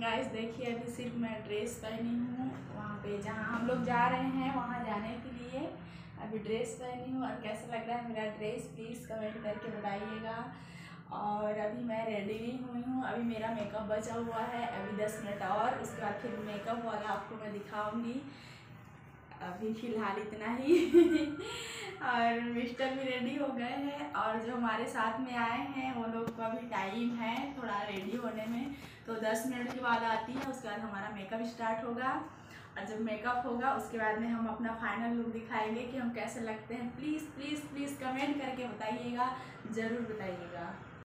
Guys देखिए, अभी सिर्फ़ मैं ड्रेस पहनी हूँ। वहाँ पे जहाँ हम लोग जा रहे हैं, वहाँ जाने के लिए अभी ड्रेस पहनी हूँ। और कैसा लग रहा है मेरा ड्रेस प्लीज़ कमेंट करके बताइएगा। और अभी मैं रेडी भी हुई हूँ। अभी मेरा मेकअप बचा हुआ है। अभी दस मिनट और, उसके बाद फिर मेकअप वाला आपको मैं दिखाऊँगी। अभी फ़िलहाल इतना ही। और मिस्टर भी रेडी हो गए हैं और जो हमारे साथ में आए हैं, वो लोग का भी टाइम है थोड़ा रेडी होने में। तो दस मिनट के बाद आती है, उसके बाद हमारा मेकअप स्टार्ट होगा। और जब मेकअप होगा, उसके बाद में हम अपना फाइनल लुक दिखाएँगे कि हम कैसे लगते हैं। प्लीज़ प्लीज़ प्लीज़ कमेंट करके बताइएगा, ज़रूर बताइएगा।